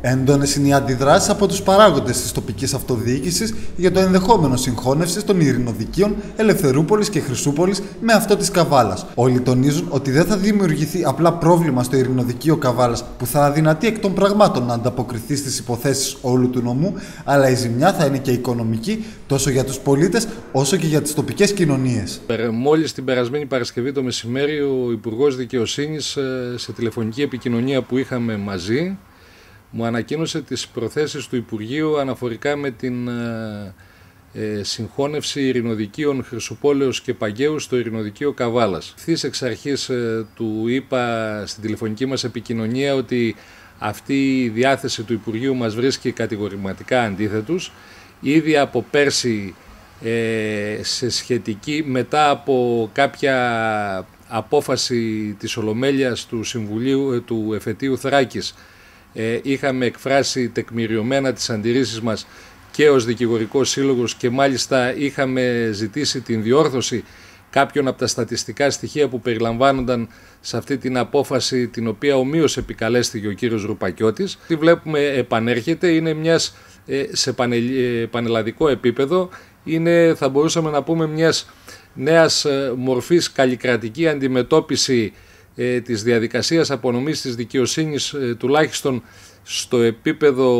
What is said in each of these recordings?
Έντονες είναι οι αντιδράσεις από τους παράγοντες της τοπικής αυτοδιοίκησης για το ενδεχόμενο συγχώνευσης των ειρηνοδικείων Ελευθερούπολης και Χρυσούπολης με αυτό της Καβάλας. Όλοι τονίζουν ότι δεν θα δημιουργηθεί απλά πρόβλημα στο ειρηνοδικείο Καβάλας που θα αδυνατεί εκ των πραγμάτων να ανταποκριθεί στις υποθέσεις όλου του νομού, αλλά η ζημιά θα είναι και οικονομική τόσο για τους πολίτες όσο και για τις τοπικές κοινωνίες. Μόλις την περασμένη Παρασκευή το μεσημέρι, ο Υπουργός Δικαιοσύνης ε, σε τηλεφωνική επικοινωνία που είχαμε μαζί μου ανακοίνωσε τις προθέσεις του Υπουργείου αναφορικά με την ε, ε, συγχώνευση ειρηνοδικείων Χρυσοπόλεως και Παγκαίου στο ειρηνοδικείο Καβάλας. Ευθύς εξ αρχής ε, του είπα στην τηλεφωνική μας επικοινωνία ότι αυτή η διάθεση του Υπουργείου μας βρίσκει κατηγορηματικά αντίθετους. Ήδη από πέρσι ε, σε σχετική μετά από κάποια απόφαση της Ολομέλειας του Συμβουλίου του Εφετείου Θράκης ε, είχαμε εκφράσει τεκμηριωμένα τις αντιρρήσεις μας και ως δικηγορικός σύλλογος και μάλιστα είχαμε ζητήσει την διόρθωση κάποιων από τα στατιστικά στοιχεία που περιλαμβάνονταν σε αυτή την απόφαση την οποία ομοίως επικαλέστηκε ο κύριος Ρουπακιώτης. Τι βλέπουμε επανέρχεται, είναι μιας ε, σε ε, πανελλαδικό επίπεδο, είναι θα μπορούσαμε να πούμε μιας νέας μορφής καλλικρατική αντιμετώπιση ε, της διαδικασίας απονομής της δικαιοσύνης ε, τουλάχιστον στο επίπεδο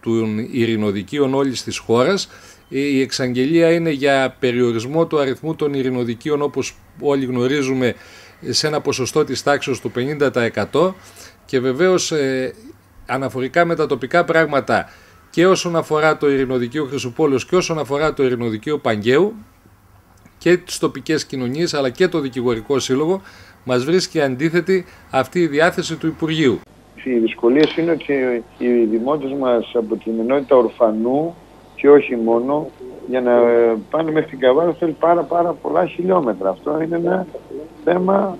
των ειρηνοδικείων όλης της χώρας. Ε, η εξαγγελία είναι για περιορισμό του αριθμού των ειρηνοδικείων όπως όλοι γνωρίζουμε σε ένα ποσοστό της τάξης του 50% και βεβαίως ε, αναφορικά με τα τοπικά πράγματα και όσον αφορά το ειρηνοδικείο Χρυσοπόλεως και όσον αφορά το ειρηνοδικείο Παγκαίου και τις τοπικές κοινωνίες αλλά και το δικηγορικό σύλλογο μας βρίσκει αντίθετη αυτή η διάθεση του Υπουργείου. Οι δυσκολίες είναι ότι οι δημότες μας από την ενότητα ορφανού και όχι μόνο για να πάνε μέχρι την Καβάλα θέλει πάρα πάρα πολλά χιλιόμετρα. Αυτό είναι ένα θέμα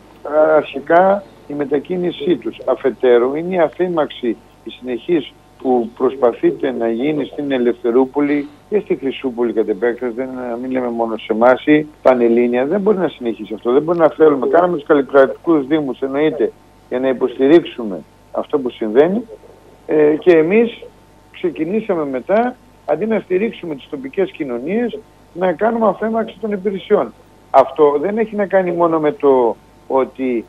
αρχικά η μετακίνησή τους. Αφετέρου είναι η αφήμαξη, η συνεχής που προσπαθείτε να γίνει στην Ελευθερούπολη και στη Χρυσούπολη κατ' επέκταση, δεν, να μην λέμε μόνο σε εμάς, η Πανελλήνια, δεν μπορεί να συνεχίσει αυτό. Δεν μπορεί να θέλουμε. Κάναμε τους καλλικρατικού Δήμους, εννοείται, για να υποστηρίξουμε αυτό που συμβαίνει. Ε, και εμείς ξεκινήσαμε μετά, αντί να στηρίξουμε τις τοπικές κοινωνίες, να κάνουμε αφέμαξη των υπηρεσιών. Αυτό δεν έχει να κάνει μόνο με το ότι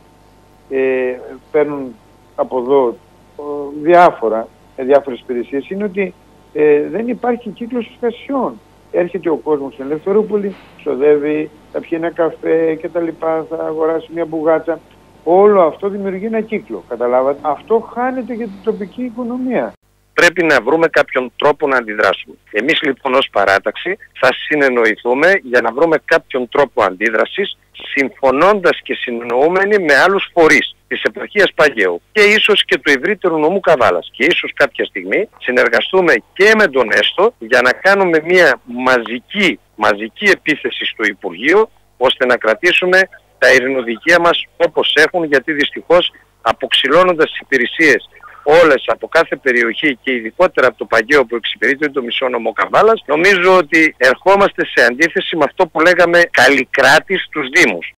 ε, παίρνουν από εδώ ε, διάφορα με διάφορες υπηρεσίες είναι ότι ε, δεν υπάρχει κύκλος εργασιών. Έρχεται ο κόσμος στην Ελευθερούπολη, ξοδεύει, θα πιει ένα καφέ κτλ. Θα αγοράσει μια μπουγάτσα. Όλο αυτό δημιουργεί ένα κύκλο. Καταλάβατε. Αυτό χάνεται για την τοπική οικονομία. Πρέπει να βρούμε κάποιον τρόπο να αντιδράσουμε. Εμείς λοιπόν ως παράταξη θα συνεννοηθούμε για να βρούμε κάποιον τρόπο αντίδρασης συμφωνώντας και συνεννοούμενοι με άλλους φορείς της επαρχίας Παγαίου και ίσως και του ευρύτερου νομού Καβάλας και ίσως κάποια στιγμή συνεργαστούμε και με τον ΕΣΤΟ για να κάνουμε μια μαζική, μαζική επίθεση στο Υπουργείο ώστε να κρατήσουμε τα ειρηνοδικεία μας όπως έχουν γιατί δυστυχώς αποξηλώνοντας τις υπηρεσίες όλες από κάθε περιοχή και ειδικότερα από το Παγαίο που εξυπηρετεί το μισό νομό Καβάλας νομίζω ότι ερχόμαστε σε αντίθεση με αυτό που λέγαμε καλλικράτη στους Δήμους.